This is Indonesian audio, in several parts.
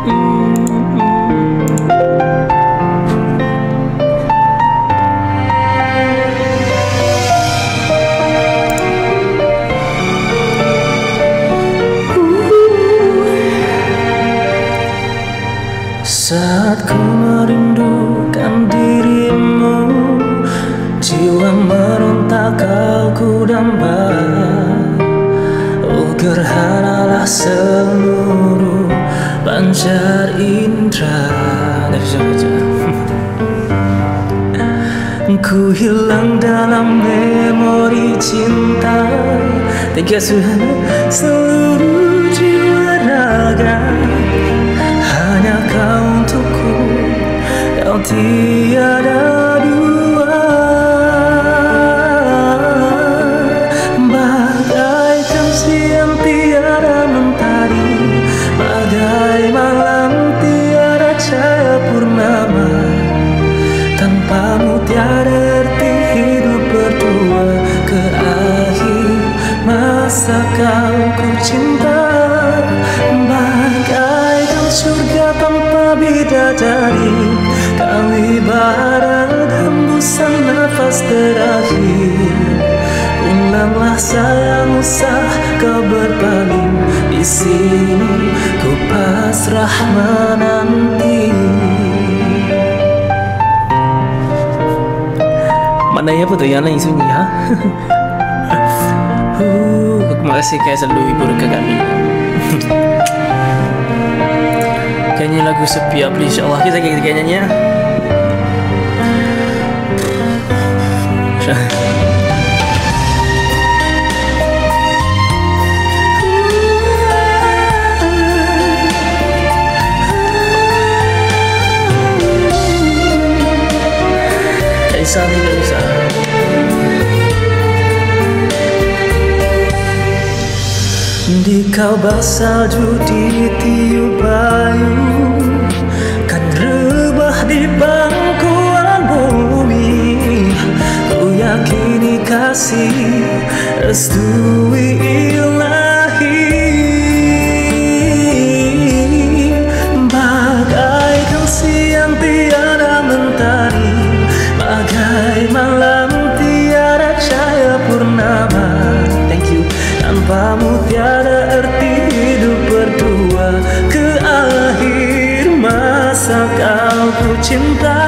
Saat ku merindukan dirimu Jiwa meronta kau ku damba Oh gerhanalah seluruh pancar indra. Aja Ku hilang dalam memori cinta. Tiga suara seluruh jiwa raga hanya kau untukku Kau tiada masa kau ku cinta. Bagaikan surga tanpa bidadari Kau ibarat hembusan nafas terakhir. Ulanglah sayang usah kau berpaling di sini ku pasrah menanti. Mana ya putu yang lain sunyi ha? Uh, terima kasih kayak selalu hibur ke kami. Kayaknya lagu sepi apa insyaAllah kita kayak kita nyanyi ya. Bisa tidak bisa. Kau salju di tiup bayu Kan rebah di bangkuan bumi Ku yakini kasih restui ilahi. Bagaikan siang tiada mentari Bagai malam tiada cahaya purnama. Thank you. Tanpamu tiada cinta.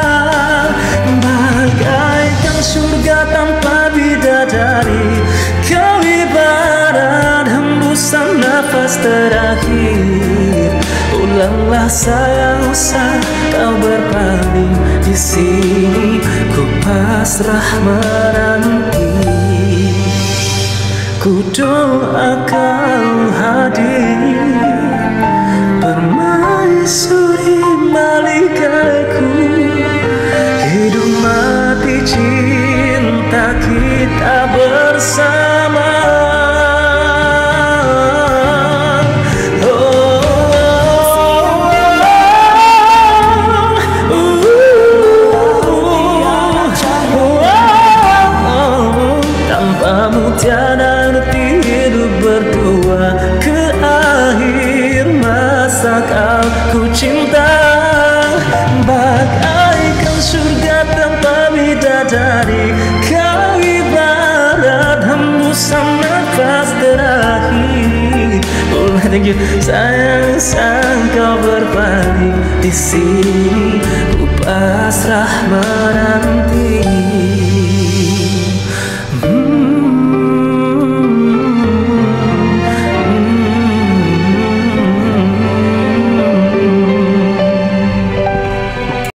Bagaikan surga tanpa bidadari Kau ibarat hembusan nafas terakhir. Ulanglah sayang usah kau berpaling di sini ku pasrah menanti Ku doa kita bersama tiada arti hidup berdua Ke akhir masa kau ku cinta hembusan nafas terakhir. Oh thank you. Sayang sayang kau berpaling di sini. Ku pasrah menanti